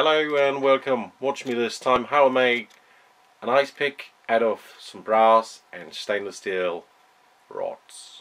Hello and welcome. Watch me this time how I make an ice pick out of some brass and stainless steel rods.